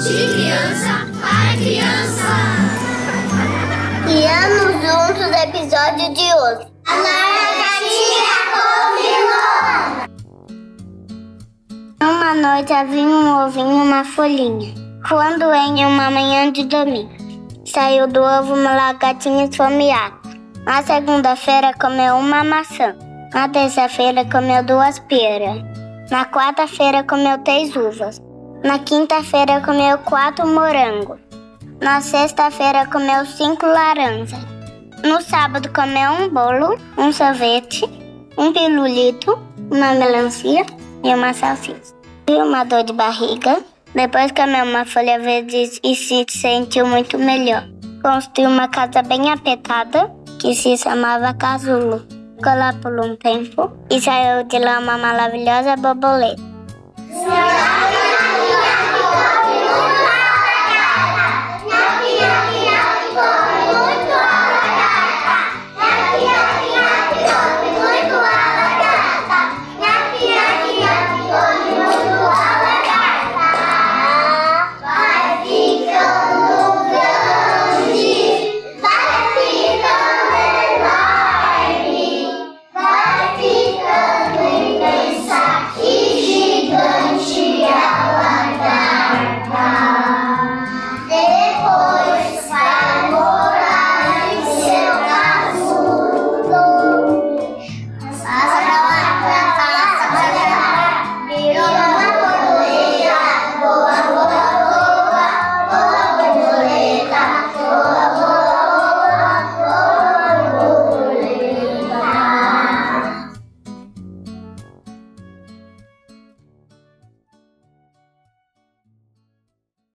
De criança para criança. Criando juntos o episódio de hoje. A Nora convidou. Uma noite havia um ovinho uma folhinha. Quando em uma manhã de domingo, saiu do ovo uma lagartinha esfomeada. Na segunda-feira comeu uma maçã. Na terça-feira comeu duas peras. Na quarta-feira comeu três uvas. Na quinta-feira comeu quatro morangos. Na sexta-feira comeu cinco laranjas. No sábado comeu um bolo, um sorvete, um pirulito, uma melancia e uma salsicha. E uma dor de barriga. Depois comeu uma folha verde e se sentiu muito melhor. Construiu uma casa bem apertada que se chamava casulo. Ficou lá por um tempo e saiu de lá uma maravilhosa borboleta.